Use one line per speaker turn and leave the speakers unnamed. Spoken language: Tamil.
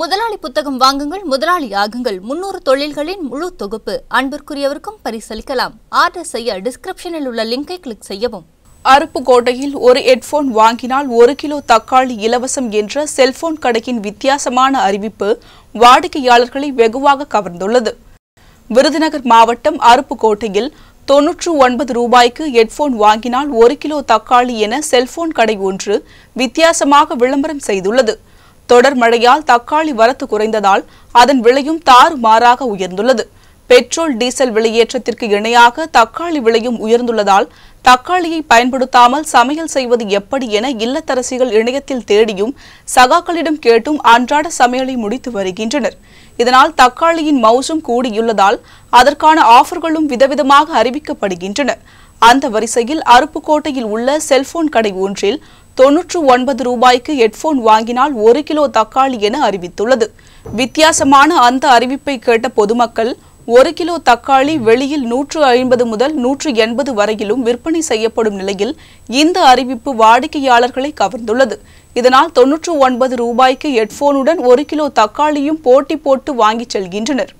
முதலாளி புத்தகம் வாங்குங்கள் முதலாளி ஆகுங்கள். முன்னூறு தொழில்களின் முழு தொகுப்பு அன்பிற்குரியவருக்கும் பரிசளிக்கலாம். ஆர்டர் செய்ய டிஸ்கிரிப்ஷனில் உள்ள லிங்கை கிளிக் செய்யவும்.
அருப்புக்கோட்டையில் ஒரு ஹெட்போன் வாங்கினால் ஒரு கிலோ தக்காளி இலவசம் என்ற செல்போன் கடையின் வித்தியாசமான அறிவிப்பு வாடிக்கையாளர்களை வெகுவாக கவர்ந்துள்ளது. விருதுநகர் மாவட்டம் அருப்புக்கோட்டையில் தொன்னூற்று ஒன்பது ரூபாய்க்கு ஹெட்போன் வாங்கினால் ஒரு கிலோ தக்காளி என செல்போன் கடை ஒன்று வித்தியாசமாக விளம்பரம் செய்துள்ளது. தொடர் மழையால் தக்காளி வரத்து குறைந்ததால் அதன் விலையும் தாறுமாறாக உயர்ந்துள்ளது. பெட்ரோல் டீசல் விலையேற்றத்திற்கு இணையாக தக்காளி விலையும் உயர்ந்துள்ளதால் தக்காளியை பயன்படுத்தாமல் சமையல் செய்வது எப்படி என இல்லத்தரசிகள் இணையத்தில் தேடியும் சகாக்களிடம் கேட்டும் அன்றாட சமையலை முடித்து வருகின்றனர். இதனால் தக்காளியின் மவுசும் கூடியுள்ளதால் அதற்கான ஆஃபர்களும் விதவிதமாக அறிவிக்கப்படுகின்றன. அந்த வரிசையில் அருப்புக்கோட்டையில் உள்ள செல்போன் கடை ஒன்றில் தொன்னூற்று ஒன்பது ரூபாய்க்கு ஹெட்போன் வாங்கினால் ஒரு கிலோ தக்காளி என அறிவித்துள்ளது. வித்தியாசமான அந்த அறிவிப்பை கேட்ட பொதுமக்கள் ஒரு கிலோ தக்காளி வெளியில் நூற்று ஐம்பது முதல் நூற்று எண்பது வரையிலும் விற்பனை செய்யப்படும் நிலையில் இந்த அறிவிப்பு வாடிக்கையாளர்களை கவர்ந்துள்ளது. இதனால் தொன்னூற்று ஒன்பது ரூபாய்க்கு ஹெட்போனுடன் ஒரு கிலோ தக்காளியும் போட்டி போட்டு வாங்கிச் செல்கின்றனர்.